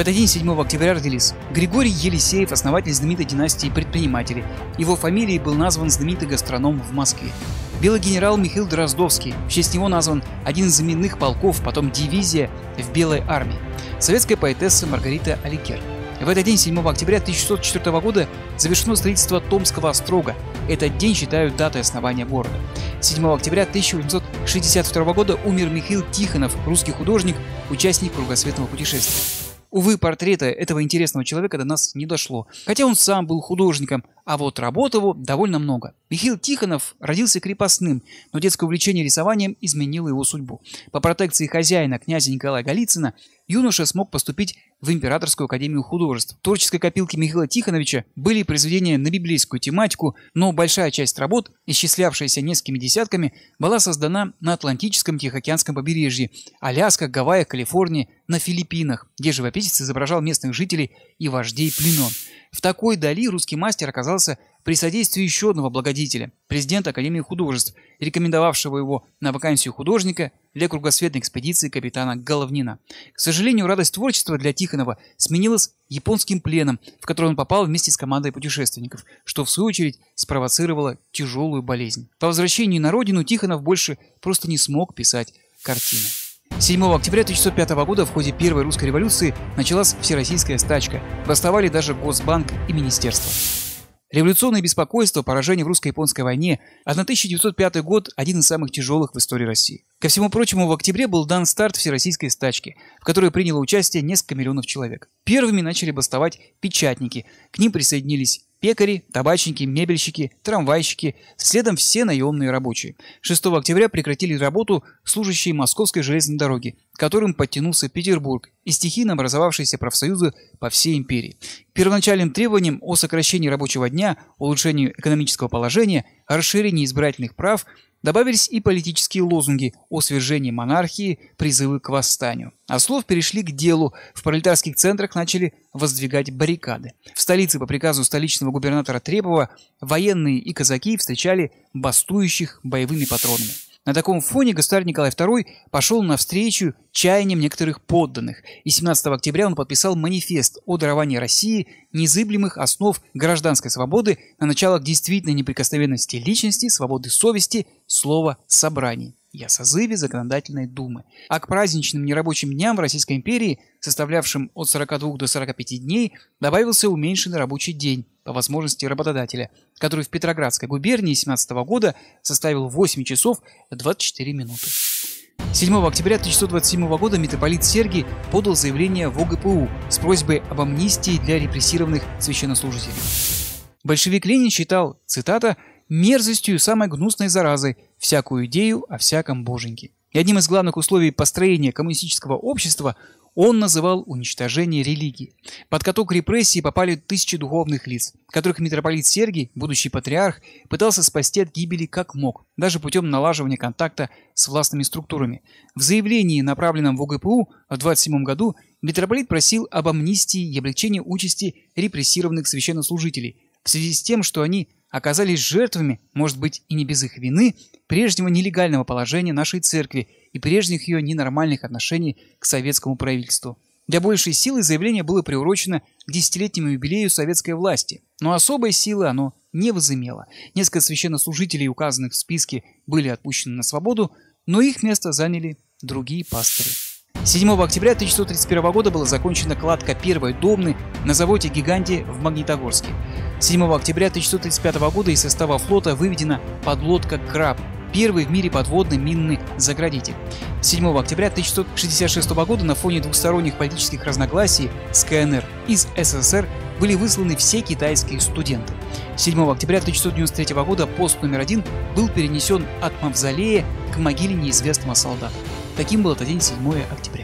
этот день, 7 октября, родились Григорий Елисеев, основатель знаменитой династии предпринимателей. Его фамилией был назван знаменитый гастроном в Москве. Белый генерал Михаил Дроздовский. В честь него назван один из именных полков, потом дивизия в Белой армии. Советская поэтесса Маргарита Аликер. В этот день, 7 октября 1604 года, завершено строительство Томского острога. Этот день считают датой основания города. 7 октября 1862 года умер Михаил Тихонов, русский художник, участник кругосветного путешествия. Увы, портрета этого интересного человека до нас не дошло, хотя он сам был художником, а вот работ его довольно много. Михаил Тихонов родился крепостным, но детское увлечение рисованием изменило его судьбу. По протекции хозяина князя Николая Голицына юноша смог поступить в Императорскую академию художеств. В творческой копилке Михаила Тихоновича были произведения на библейскую тематику, но большая часть работ, исчислявшаяся несколькими десятками, была создана на Атлантическом Тихоокеанском побережье, Аляска, Гавайях, Калифорнии, на Филиппинах, где живописец изображал местных жителей и вождей племен. В такой дали русский мастер оказался при содействии еще одного благодетеля, президента Академии художеств, рекомендовавшего его на вакансию художника для кругосветной экспедиции капитана Головнина. К сожалению, радость творчества для Тихонова сменилась японским пленом, в который он попал вместе с командой путешественников, что в свою очередь спровоцировало тяжелую болезнь. По возвращении на родину Тихонов больше просто не смог писать картины. 7 октября 1905 года в ходе Первой русской революции началась всероссийская стачка. Восставали даже Госбанк и Министерство. Революционное беспокойство, поражение в русско-японской войне, 1905 год – один из самых тяжелых в истории России. Ко всему прочему, в октябре был дан старт всероссийской стачки, в которой приняло участие несколько миллионов человек. Первыми начали бастовать печатники, к ним присоединились Пекари, табачники, мебельщики, трамвайщики, следом все наемные рабочие. 6 октября прекратили работу служащие Московской железной дороги, которым подтянулся Петербург и стихийно образовавшиеся профсоюзы по всей империи. Первоначальным требованием о сокращении рабочего дня, улучшении экономического положения, расширении избирательных прав – Добавились и политические лозунги о свержении монархии, призывы к восстанию. А слов перешли к делу. В пролетарских центрах начали воздвигать баррикады. В столице по приказу столичного губернатора Трепова военные и казаки встречали бастующих боевыми патронами. На таком фоне государь Николай II пошел навстречу чаяниям некоторых подданных, и 17 октября он подписал манифест о даровании России незыблемых основ гражданской свободы на началах действительной неприкосновенности личности, свободы совести, слова, собраний и о созыве Законодательной Думы. А к праздничным нерабочим дням в Российской империи, составлявшим от 42 до 45 дней, добавился уменьшенный рабочий день по возможности работодателя, который в Петроградской губернии 17 года составил 8 часов 24 минуты. 7 октября 1927 года митрополит Сергий подал заявление в ОГПУ с просьбой об амнистии для репрессированных священнослужителей. Большевик Ленин считал, цитата, мерзостью самой гнусной заразой всякую идею о всяком боженьке. И одним из главных условий построения коммунистического общества он называл уничтожение религии. Под каток репрессий попали тысячи духовных лиц, которых митрополит Сергий, будущий патриарх, пытался спасти от гибели как мог, даже путем налаживания контакта с властными структурами. В заявлении, направленном в ОГПУ в 27 году, митрополит просил об амнистии и облегчении участи репрессированных священнослужителей в связи с тем, что они оказались жертвами, может быть и не без их вины, прежнего нелегального положения нашей церкви и прежних ее ненормальных отношений к советскому правительству. Для большей силы заявление было приурочено к десятилетнему юбилею советской власти, но особой силы оно не возымело. Несколько священнослужителей, указанных в списке, были отпущены на свободу, но их место заняли другие пастыри. 7 октября 1931 года была закончена кладка первой домны на заводе-гиганте в Магнитогорске. 7 октября 1935 года из состава флота выведена подлодка «Краб», первый в мире подводный минный заградитель. 7 октября 1966 года на фоне двухсторонних политических разногласий с КНР из СССР были высланы все китайские студенты. 7 октября 1993 года пост номер один был перенесен от Мавзолея к могиле неизвестного солдата. Таким был этот день 7 октября.